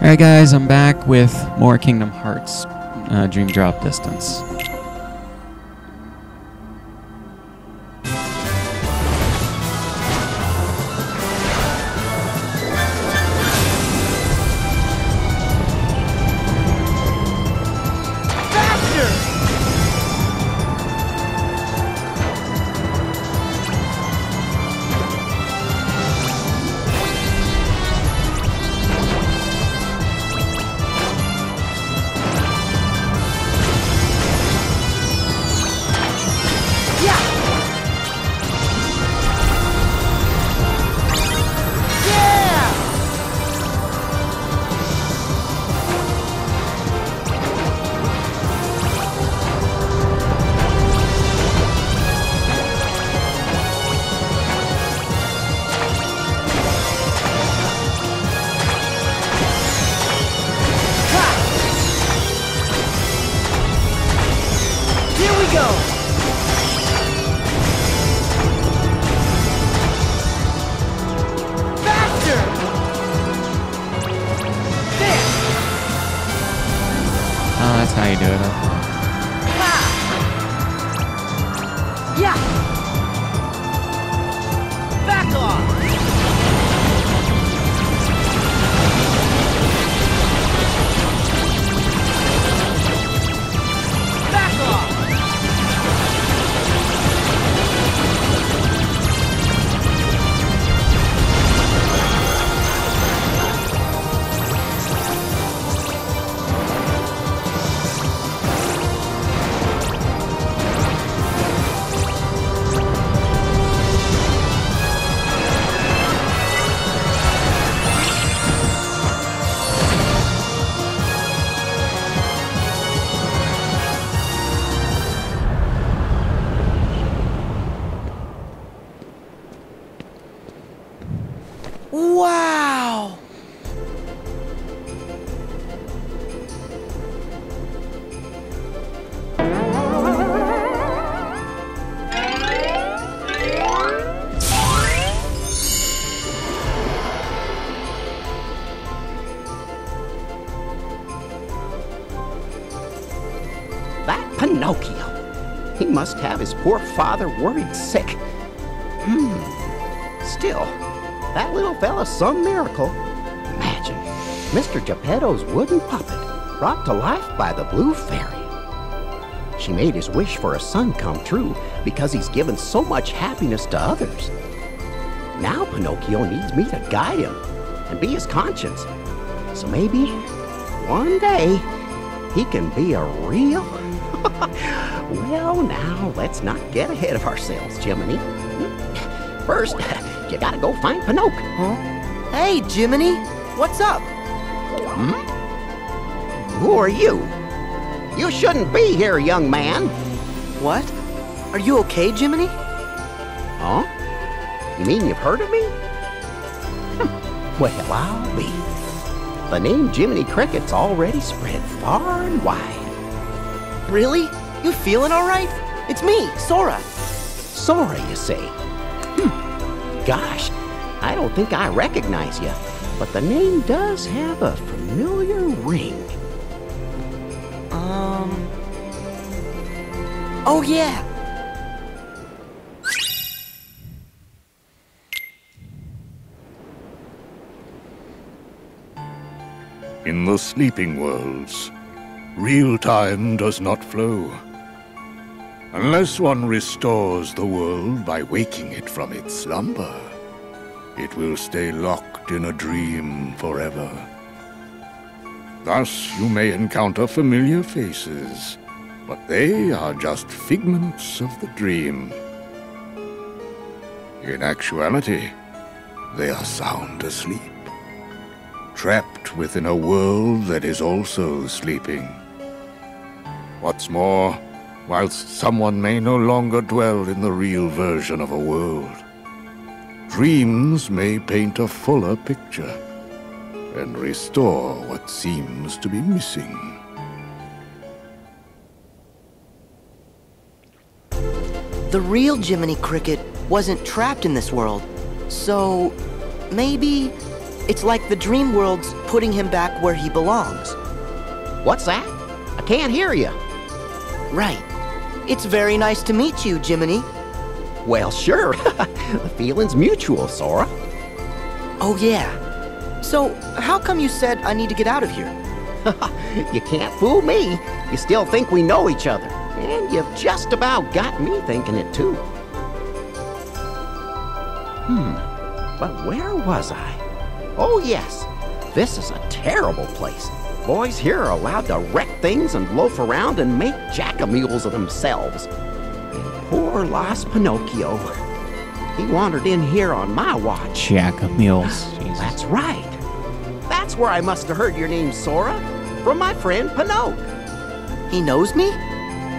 Alright, guys, I'm back with more Kingdom Hearts uh, Dream Drop Distance. Poor father worried sick. Hmm. Still, that little fella's some miracle. Imagine Mr. Geppetto's wooden puppet brought to life by the Blue Fairy. She made his wish for a son come true because he's given so much happiness to others. Now Pinocchio needs me to guide him and be his conscience. So maybe one day he can be a real. well, now let's not get ahead of ourselves, Jiminy. First, you gotta go find Pinocchio. Huh? Hey, Jiminy! What's up? Who are you? You shouldn't be here, young man. What? Are you okay, Jiminy? Huh? You mean you've heard of me? Hmm, well, I'll be. The name Jiminy Cricket's already spread far and wide. Really? You feeling alright? It's me, Sora. Sora, you say? Hmm. Gosh, I don't think I recognize you, but the name does have a familiar ring. Um. Oh, yeah! In the sleeping worlds, real time does not flow. Unless one restores the world by waking it from its slumber, it will stay locked in a dream forever. Thus, you may encounter familiar faces, but they are just figments of the dream. In actuality, they are sound asleep trapped within a world that is also sleeping. What's more, whilst someone may no longer dwell in the real version of a world, dreams may paint a fuller picture and restore what seems to be missing. The real Jiminy Cricket wasn't trapped in this world. So, maybe It's like the dream world's putting him back where he belongs. What's that? I can't hear you. Right. It's very nice to meet you, Jiminy. Well, sure. the feeling's mutual, Sora. Oh, yeah. So, how come you said I need to get out of here? you can't fool me. You still think we know each other. And you've just about got me thinking it too. Hmm. But where was I? Oh, yes. This is a terrible place. Boys here are allowed to wreck things and loaf around and make jackamules of themselves. And poor lost Pinocchio. He wandered in here on my watch. Jack of mules. Ah, Jesus. That's right. That's where I must have heard your name, Sora. From my friend Pinocchio. He knows me?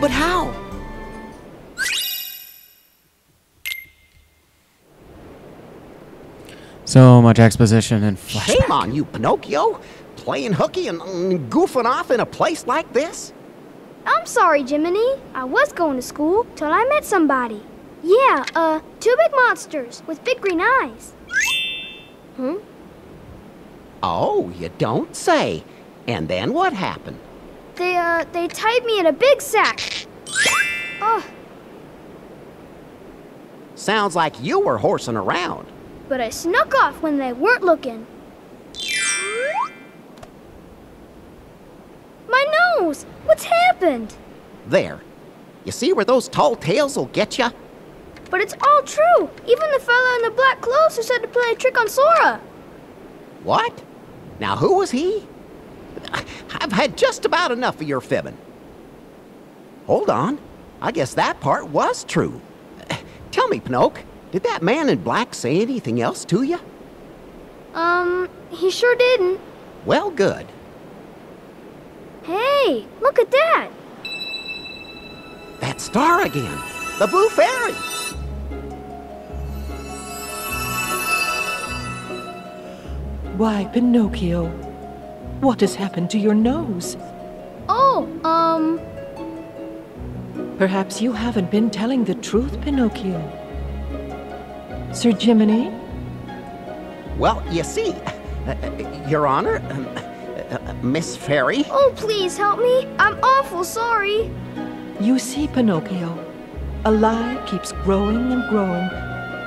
But how? So much exposition and flashback. Shame on you, Pinocchio. Playing hooky and, and goofing off in a place like this? I'm sorry, Jiminy. I was going to school till I met somebody. Yeah, uh, two big monsters with big green eyes. Hmm? Oh, you don't say. And then what happened? They, uh, they tied me in a big sack. Oh, Sounds like you were horsing around. But I snuck off when they weren't looking. My nose! What's happened? There. You see where those tall tales will get you? But it's all true. Even the fellow in the black clothes who said to play a trick on Sora. What? Now, who was he? I've had just about enough of your fibbing. Hold on. I guess that part was true. Tell me, Pinocchio, did that man in black say anything else to you? Um, he sure didn't. Well, good. Hey, look at that. That star again. The Blue Fairy. Why, Pinocchio? What has happened to your nose? Oh, um, Perhaps you haven't been telling the truth, Pinocchio. Sir Jiminy? Well, you see, uh, uh, Your Honor, um, uh, uh, Miss Fairy. oh, please help me. I'm awful sorry. You see, Pinocchio, a lie keeps growing and growing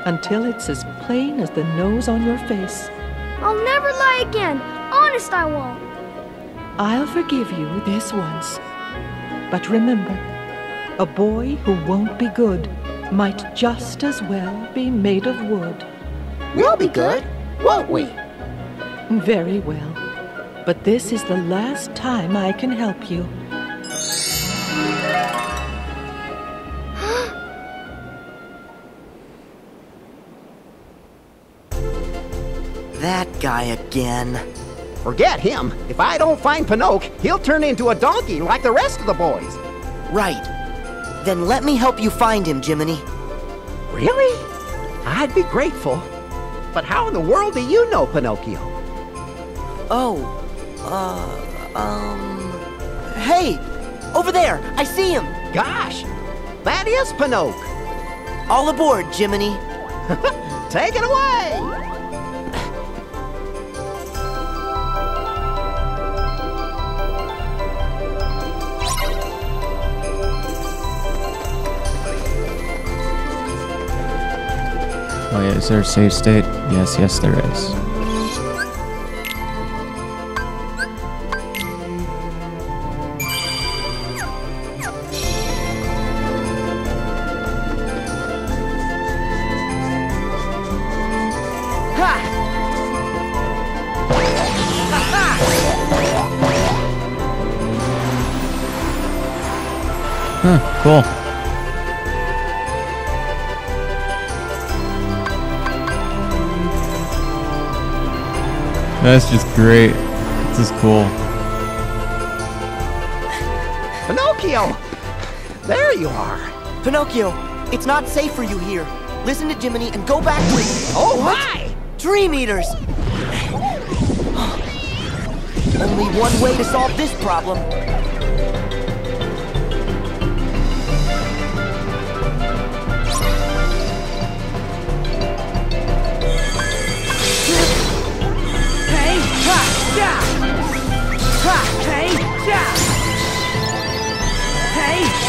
until it's as plain as the nose on your face. I'll never lie again. Honest, I won't. I'll forgive you this once. But remember, a boy who won't be good might just as well be made of wood. We'll be good, won't we? Very well. But this is the last time I can help you. That guy again. Forget him. If I don't find Pinocchio, he'll turn into a donkey like the rest of the boys. Right. Then let me help you find him, Jiminy. Really? I'd be grateful. But how in the world do you know Pinocchio? Oh, uh, um. Hey! Over there! I see him! Gosh, that is Pinocchio. All aboard, Jiminy. Take it away. Oh yeah, is there a save state? Yes, yes there is. That's just great. This is cool. Pinocchio! There you are. Pinocchio, it's not safe for you here. Listen to Jiminy and go back to. Oh, my! Dream Eaters! Only one way to solve this problem.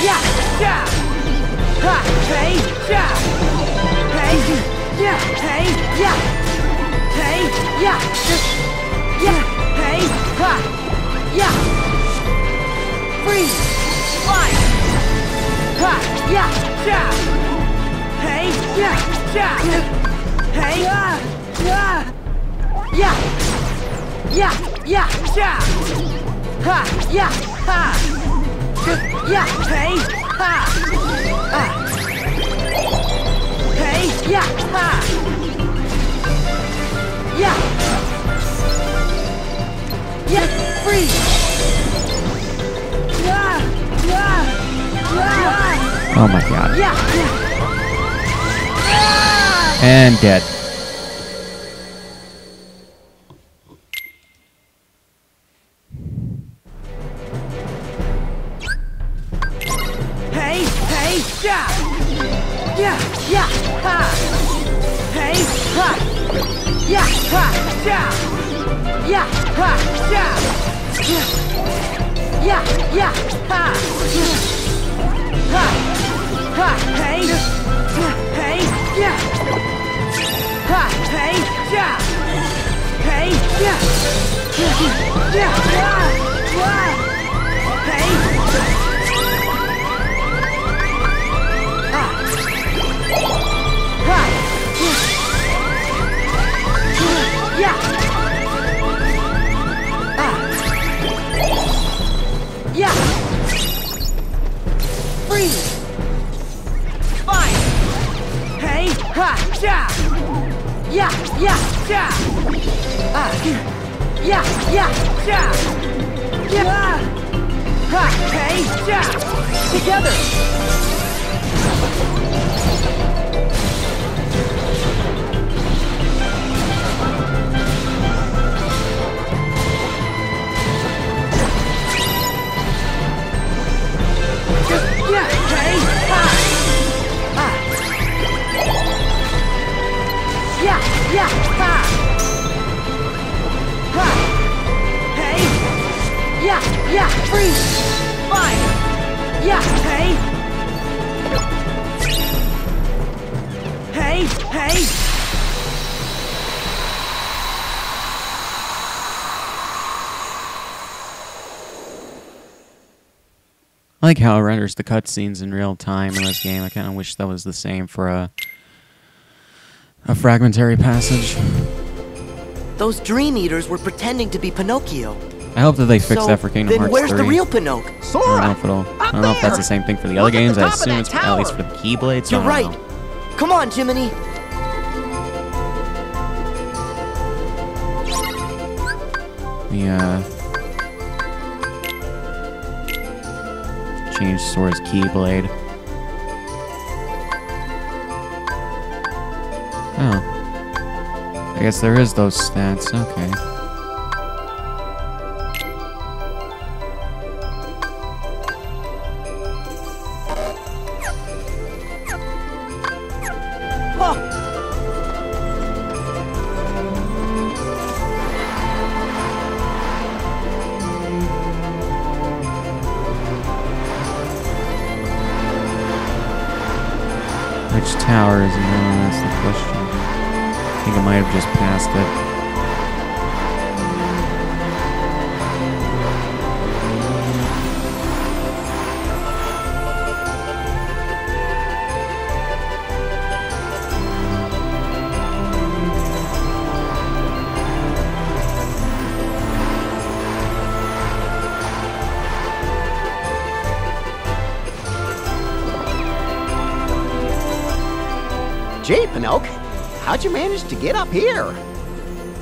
Yeah, yeah. Ha, hey, yeah. Hey, yeah, hey, yeah. Hey, yeah, yeah, hey, ha, yeah. Freeze, fire. Ha, yeah, yeah. Hey, yeah, yeah. Hey, ah, ah. Yeah, yeah, yeah, yeah. Ha, yeah, ha. Yeah, hey, ha. Ah. Hey, yeah, ha. Yeah. Yeah, freeze. Yeah, yeah, yeah. Oh my god. Yeah, yeah. And dead. Freeze. Fine. Yeah, hey. Hey, hey. I like how it renders the cutscenes in real time in this game. I kind of wish that was the same for a a fragmentary passage. Those Dream Eaters were pretending to be Pinocchio. I hope that they fix so that for Kingdom then Hearts where's 3. the real Pinocchio? I don't know if it'll. I don't know if that's the same thing for the Look other games. the I assume that it's at least for the Keyblades. so You're right. know. Come on, Jiminy. The uh, change Sora's Keyblade. Oh, I guess there is those stats. Okay. Gee, Pinocchio, how'd you manage to get up here?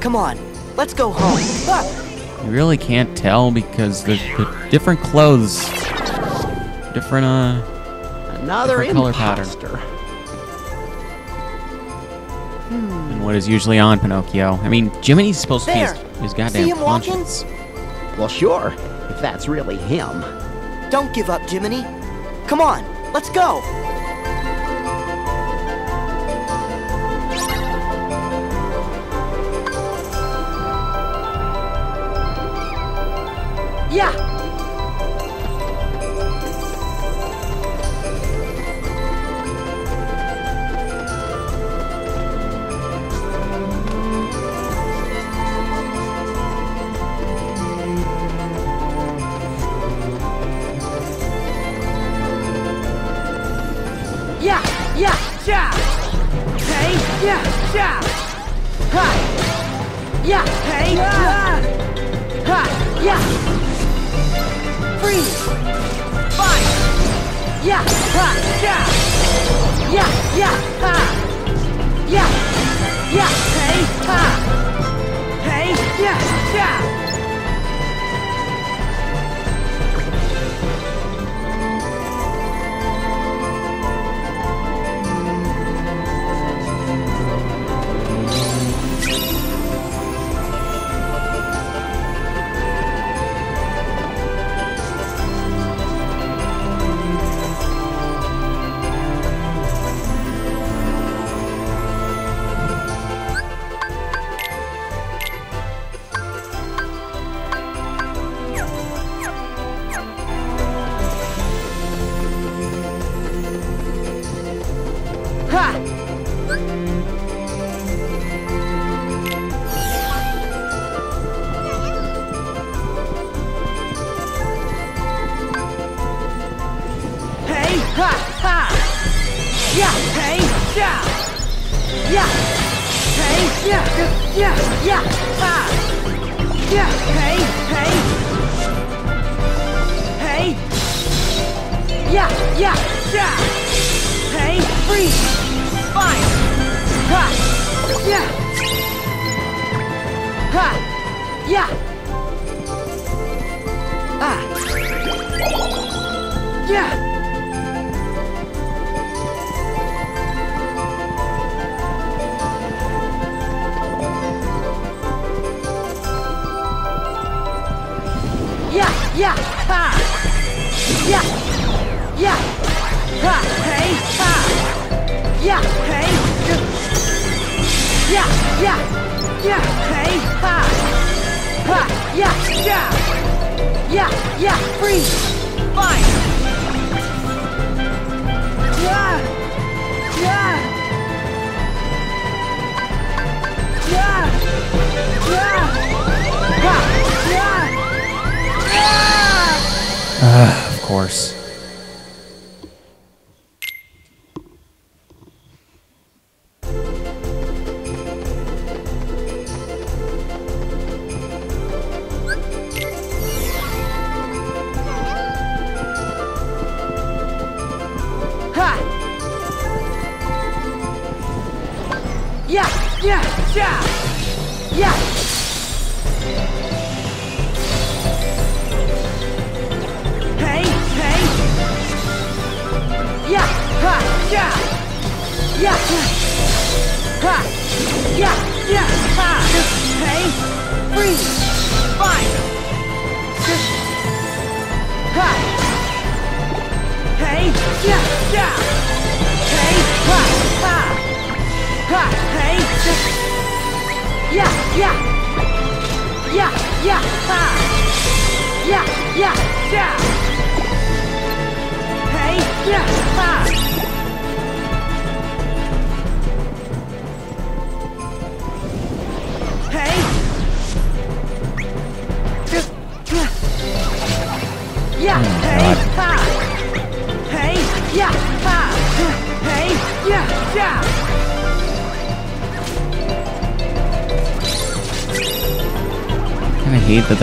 come on. Let's go home. Ah, You really can't tell because the, the different clothes, different uh, Another Different color pattern. imposter. than what is usually on Pinocchio. I mean, Jiminy's supposed There. to be his, his See goddamn him walking? conscience. Well, sure, if that's really him. Don't give up, Jiminy. Come on. Let's go.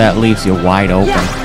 That leaves you wide open.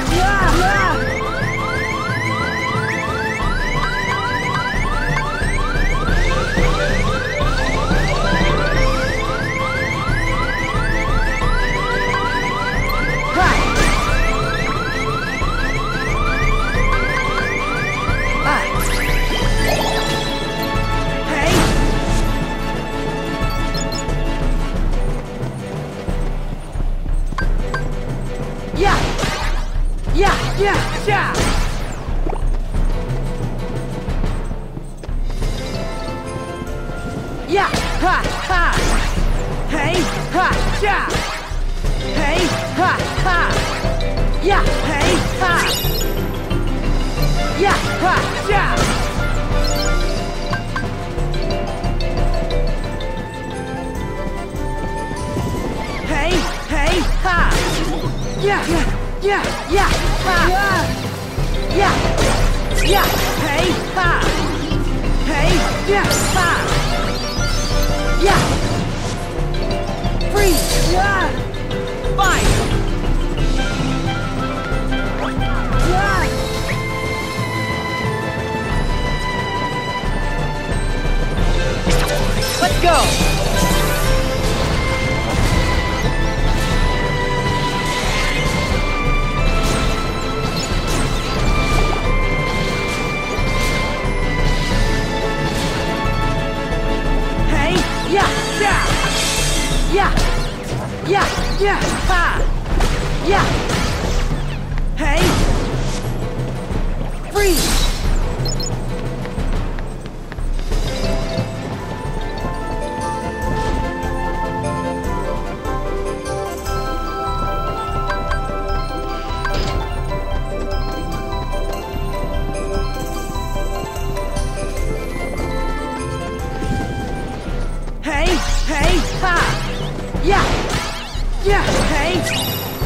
Yeah, hey!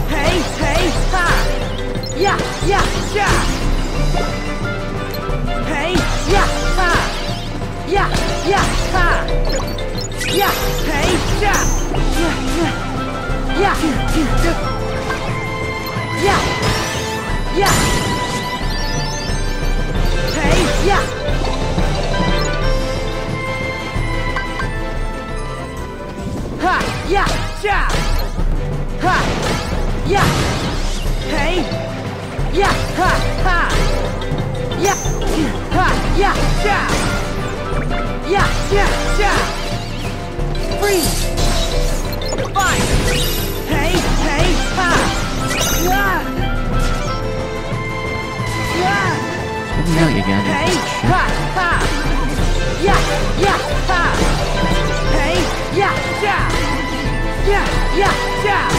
Hey, hey, ha! Yeah, yeah, yeah! Hey, yeah, ha! Yeah, yeah, ha! Yeah, hey, yeah! Yeah, yeah! Yeah! Yeah! Yeah! Hey, yeah! Ha! Yeah! Yeah! Ha! Yeah! Hey! Yeah! Ha! Ha! Yeah! Ha! Yeah! Yeah! Yeah! Yeah! Yeah! Freeze! Fine! Hey! Hey! Ha! Yeah! Yeah! No, you got it. Hey, ha, ha. Yeah, yeah, ha. Hey, yeah, yeah. Yeah, yeah, yeah.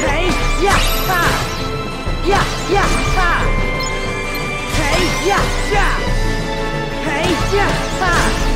Hey, yeah, ha. Yeah, yeah, ha. Hey, yeah, yeah. Hey, yeah, ha.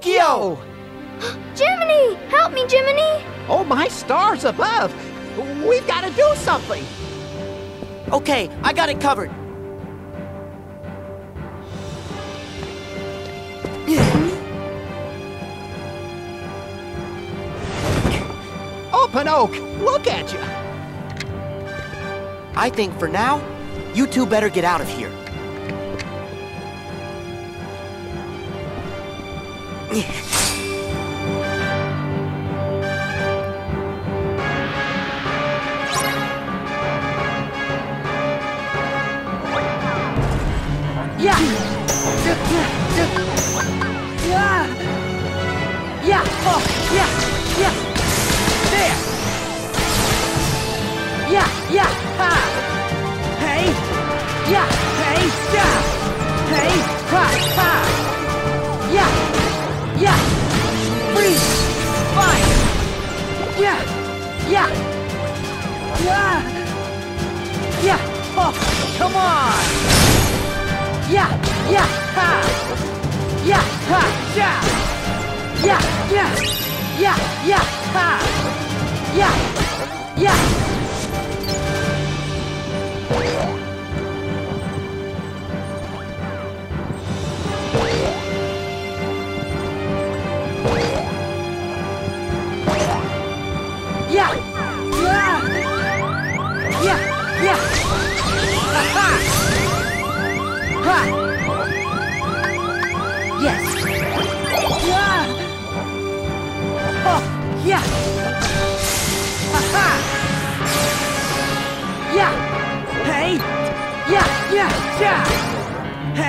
Pinocchio! Jiminy! Help me, Jiminy! Oh, my stars above! We've got to do something! Okay, I got it covered. Oh, Pinocchio, look at you! I think for now, you two better get out of here. Yeah.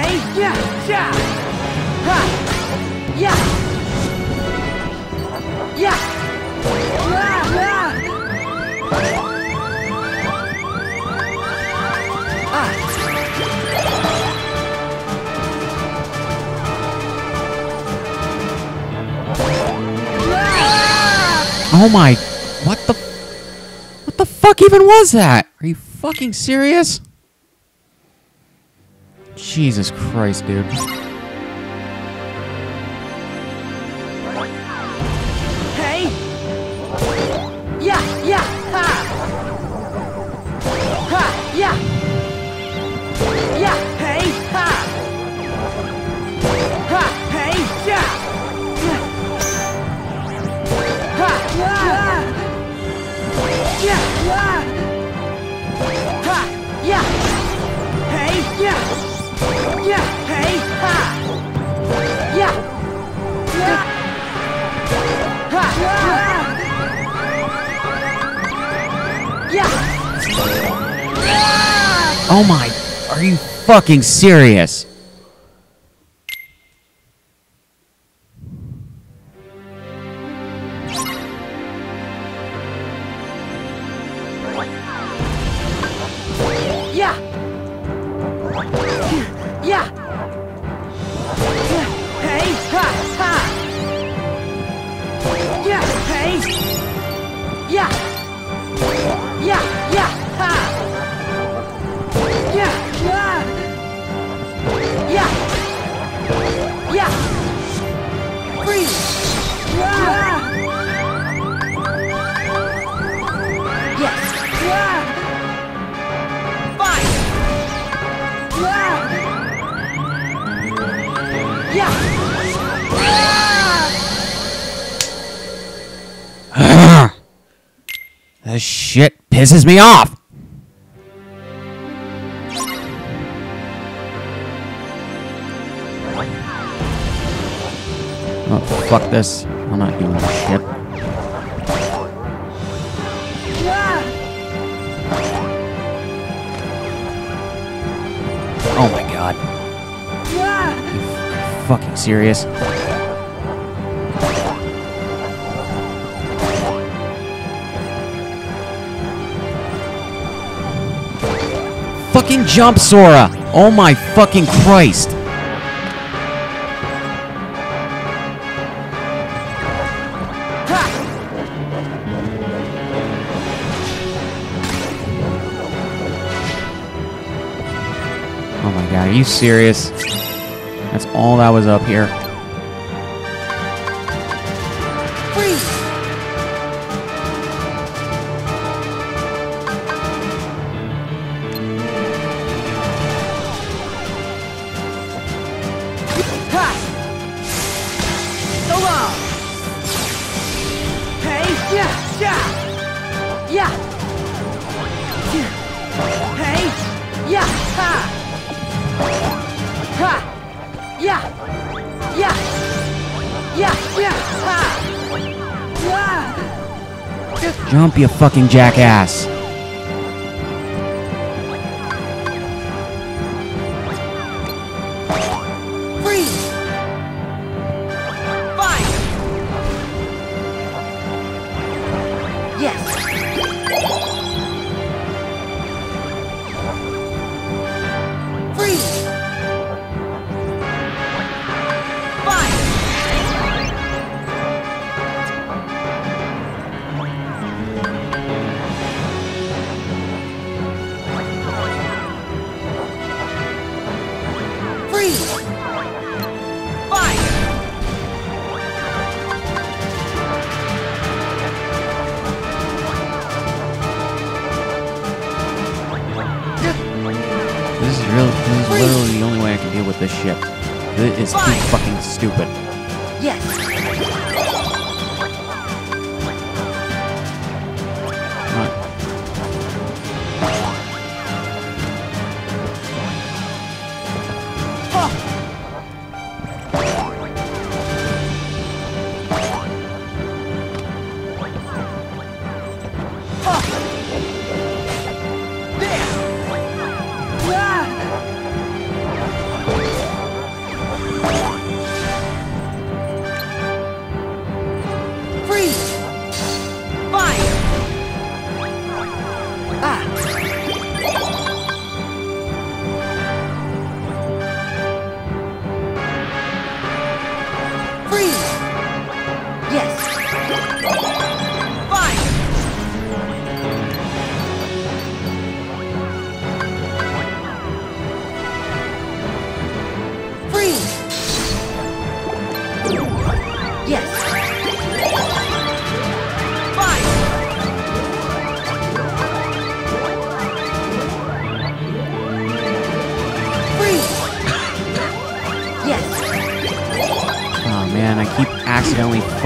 Yeah, yeah. Ha. Yeah. Yeah. Yeah. Oh my. What the. What the fuck even was that? Are you fucking serious? Jesus Christ, dude. Oh my. Are you fucking serious? Pisses me off. Oh, fuck this. I'm not doing this shit. Oh my god. Yeah. Fucking serious? Fucking jump, Sora! Oh my fucking Christ! Oh my god, are you serious? That's all that was up here. Jump, you fucking jackass!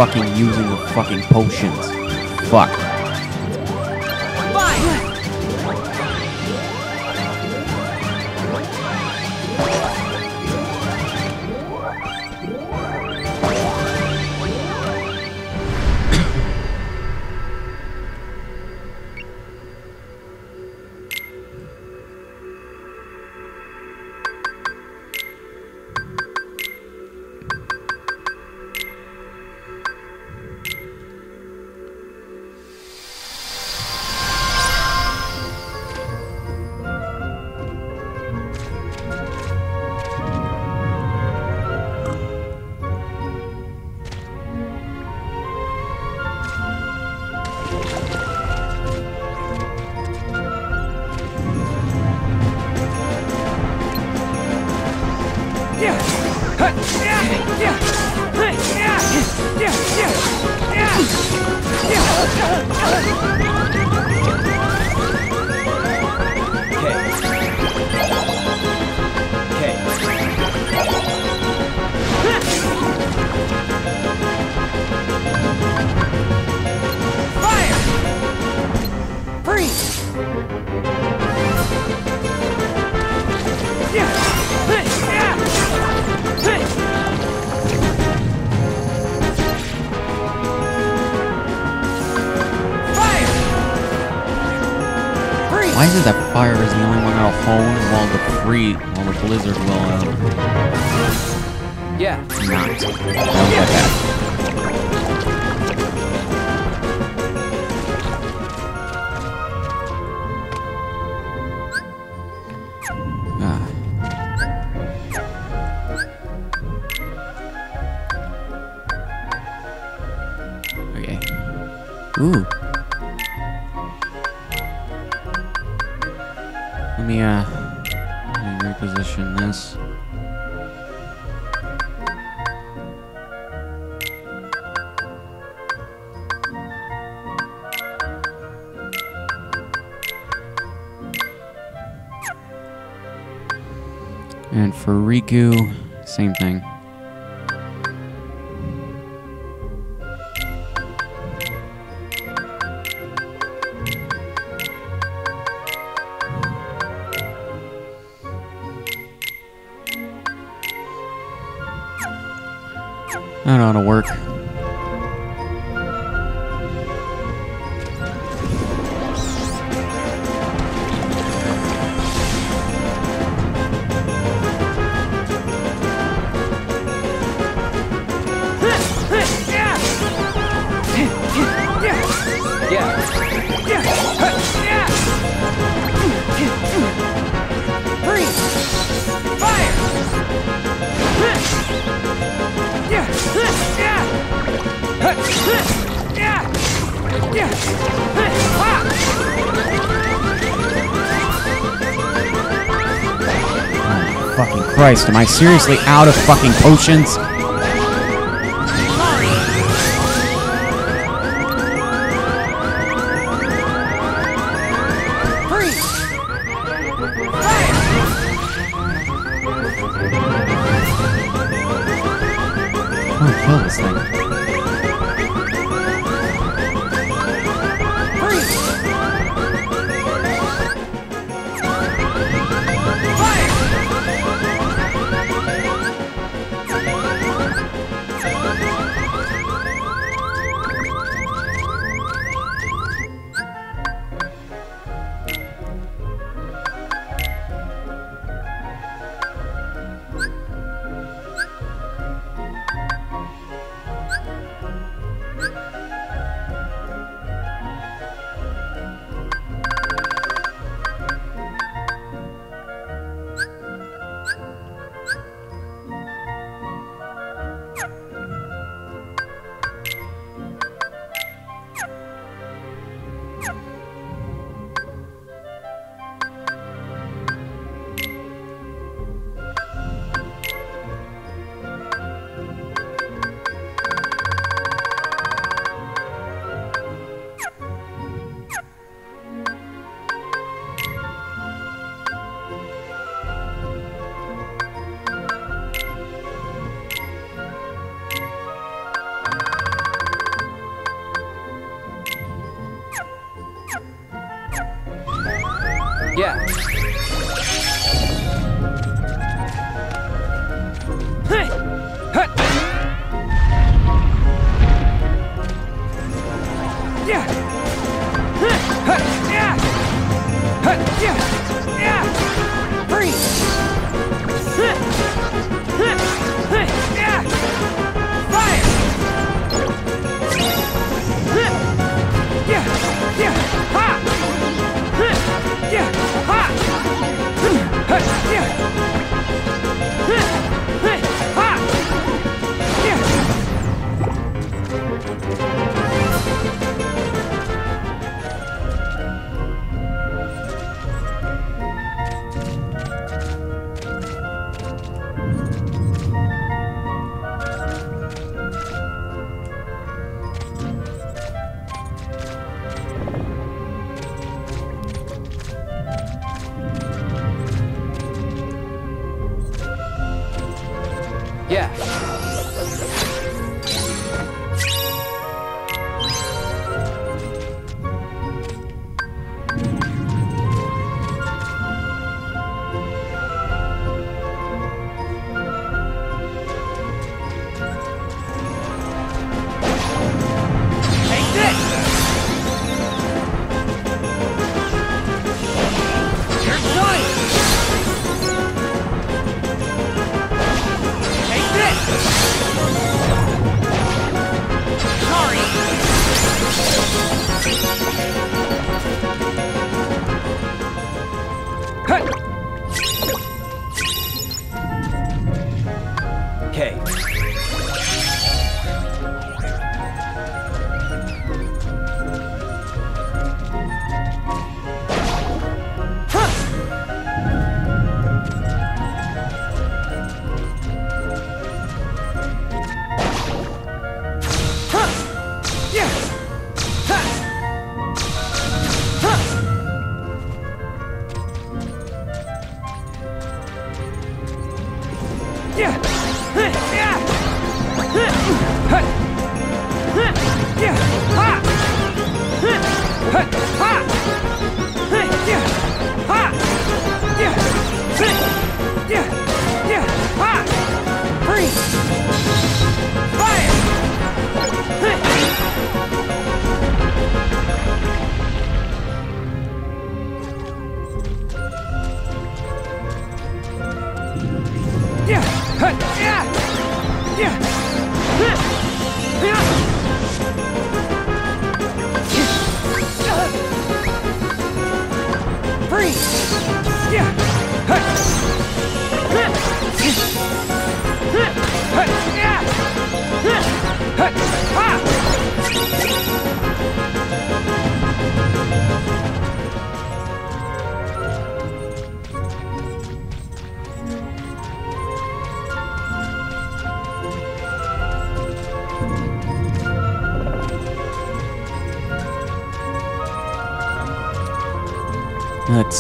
fucking using the fucking potions. Fuck. Goo, same thing. fucking Christ, am I seriously out of fucking potions?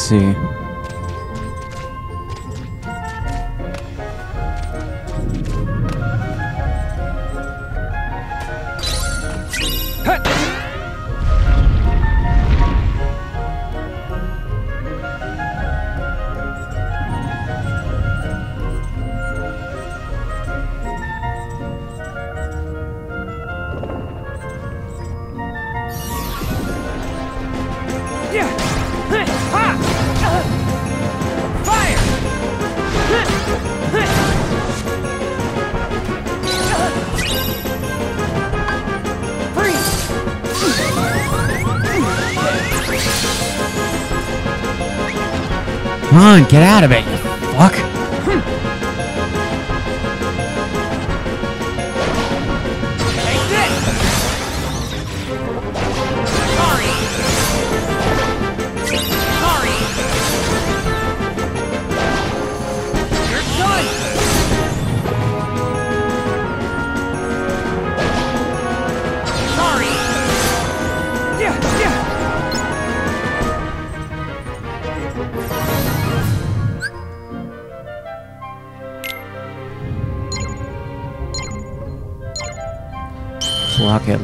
See.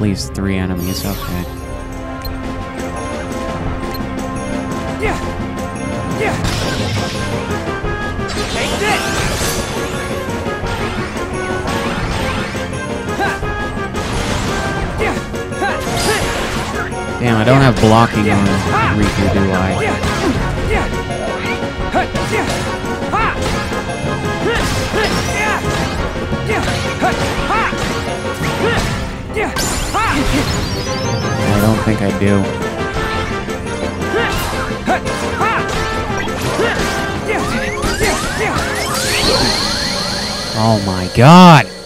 Least three enemies, okay. Damn, I don't have blocking on Riku, do I? I don't think I do. Oh my god!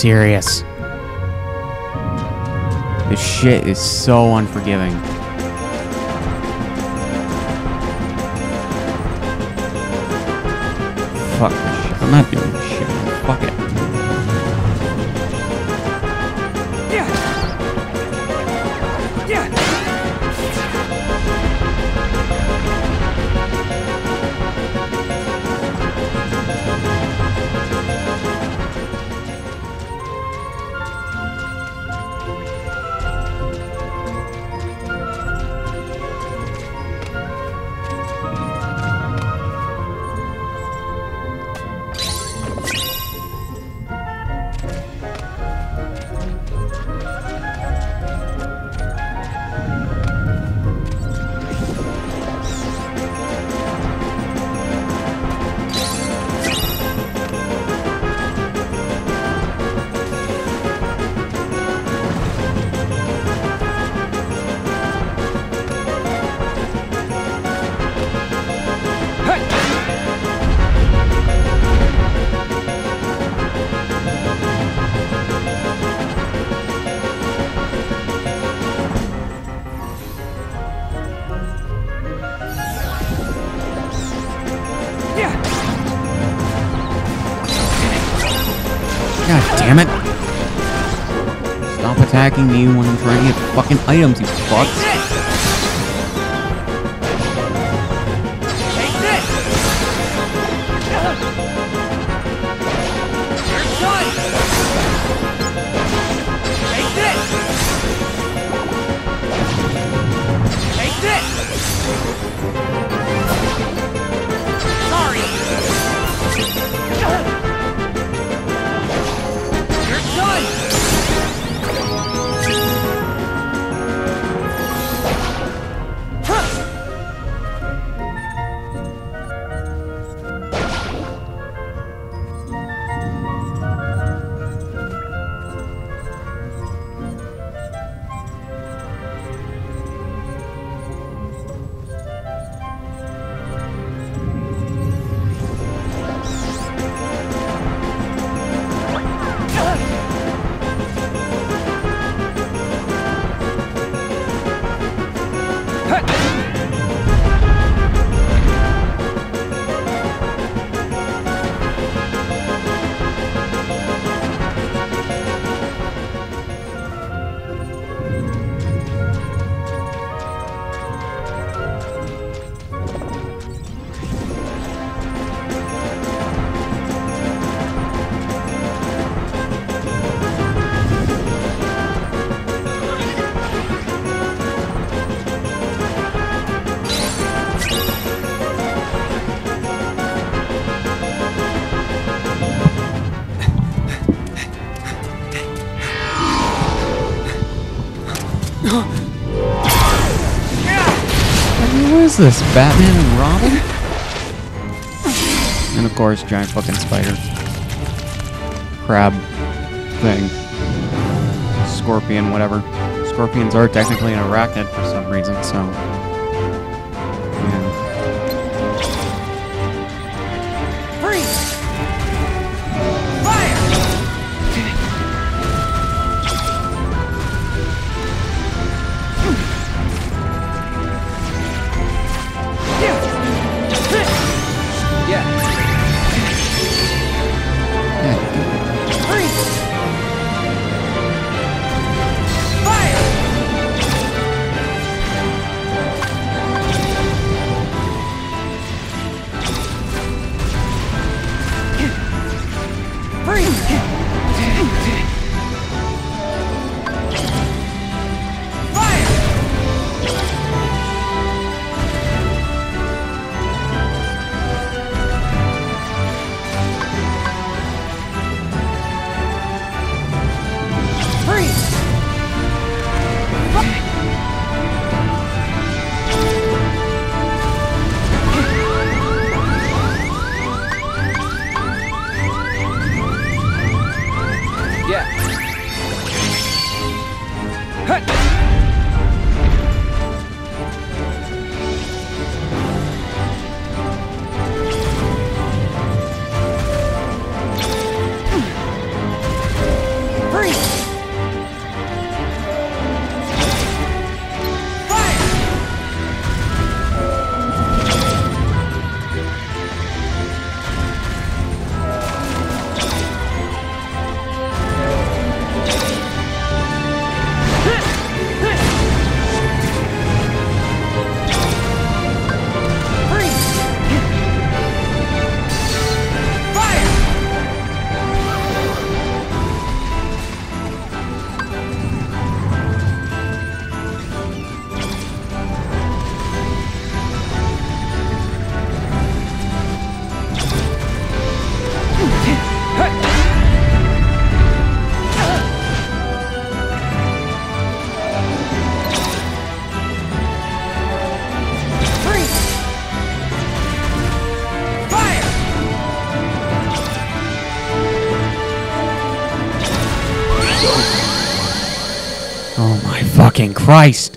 Serious? This shit is so unforgiving. fuck this shit. I'm not doing shit. Fuck it. Get am the you This? Batman and Robin? And of course, giant fucking spider. Crab thing. Scorpion, whatever. Scorpions are technically an arachnid for some reason, so. Christ!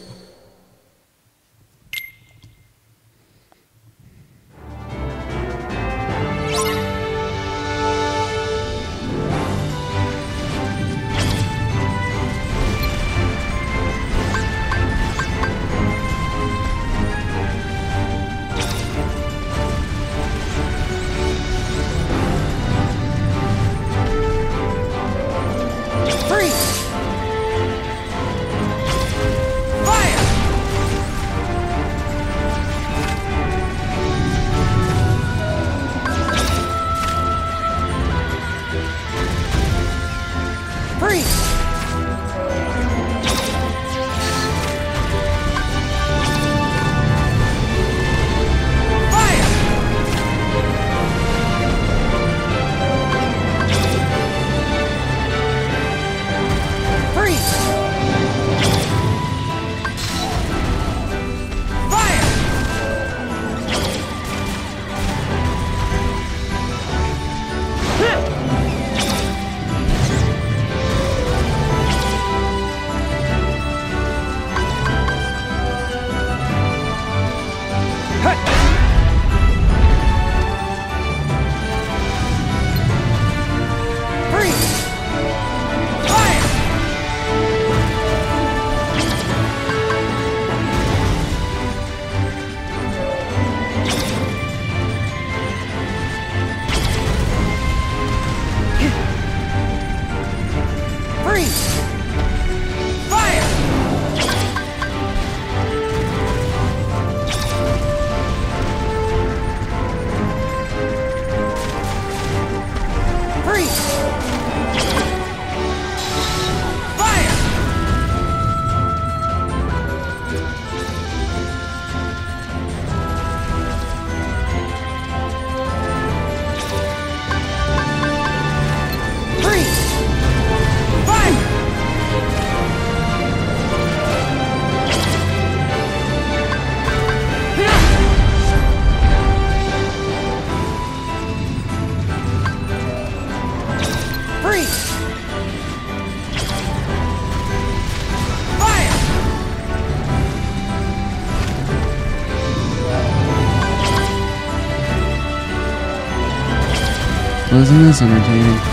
is entertaining.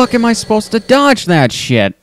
Fuck am I supposed to dodge that shit?